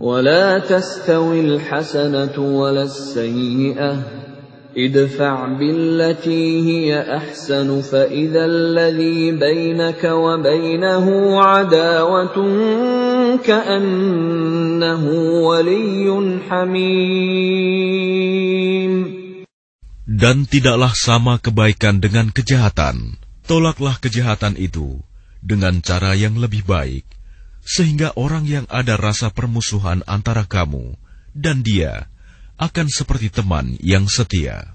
ولا تستوي الحسنة ولا السيئة ادفع بالتي هي أحسن فإذا الذي بينك وبينه عداوة كأنه ولي حميم Dan tidaklah sama kebaikan dengan kejahatan. Tolaklah kejahatan itu dengan cara yang lebih baik, sehingga orang yang ada rasa permusuhan antara kamu dan dia akan seperti teman yang setia.